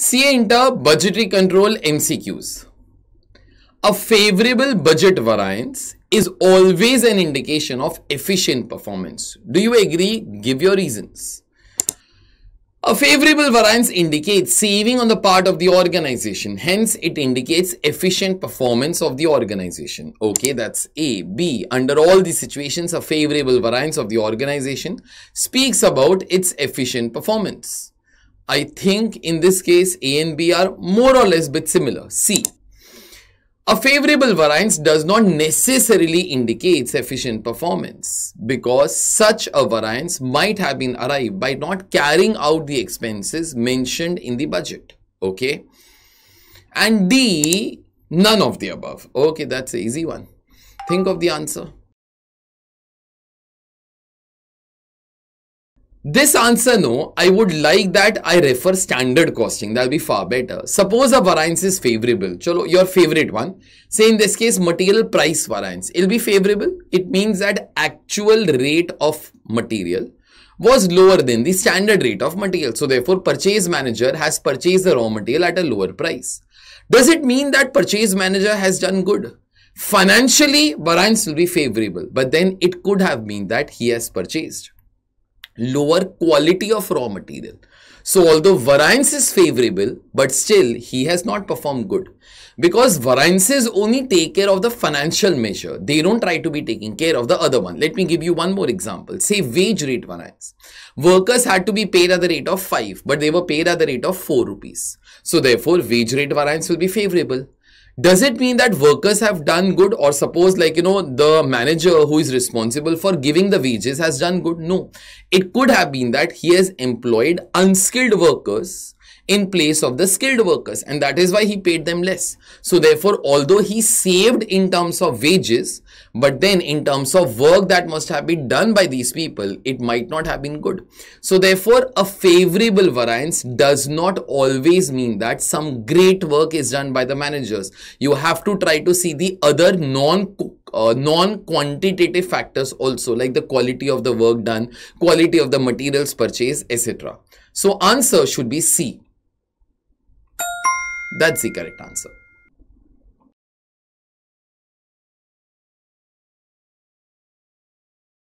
CA Inter budgetary control MCQs. A favorable budget variance is always an indication of efficient performance. Do you agree? Give your reasons. A favorable variance indicates saving on the part of the organization. Hence, it indicates efficient performance of the organization. Okay, that's A. B. Under all these situations, a favorable variance of the organization speaks about its efficient performance. I think in this case, A and B are more or less bit similar. C. A favorable variance does not necessarily indicate efficient performance because such a variance might have been arrived by not carrying out the expenses mentioned in the budget. Okay. And D, none of the above. Okay, that's an easy one. Think of the answer. This answer no, I would like that I refer standard costing. That'll be far better. Suppose a variance is favorable. Chalo, your favorite one. Say in this case, material price variance. It'll be favorable. It means that actual rate of material was lower than the standard rate of material. So therefore, purchase manager has purchased the raw material at a lower price. Does it mean that purchase manager has done good? Financially, variance will be favorable, but then it could have been that he has purchased lower quality of raw material. So although variance is favorable, but still he has not performed good. Because variances only take care of the financial measure. They don't try to be taking care of the other one. Let me give you one more example. Say wage rate variance. Workers had to be paid at the rate of 5, but they were paid at the rate of 4 rupees. So therefore, wage rate variance will be favorable does it mean that workers have done good or suppose like you know the manager who is responsible for giving the wages has done good? No. It could have been that he has employed unskilled workers in place of the skilled workers and that is why he paid them less so therefore although he saved in terms of wages but then in terms of work that must have been done by these people, it might not have been good. So therefore, a favorable variance does not always mean that some great work is done by the managers. You have to try to see the other non uh, non-quantitative factors also like the quality of the work done, quality of the materials purchased, etc. So answer should be C. That's the correct answer.